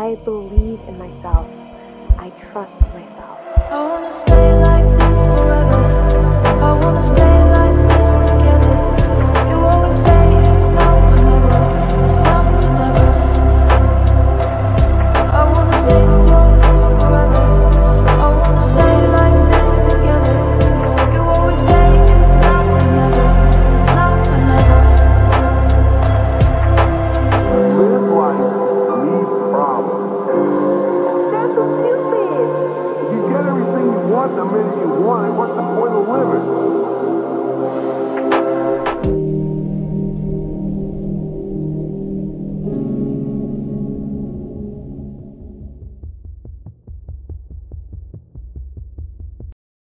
I believe in myself. I trust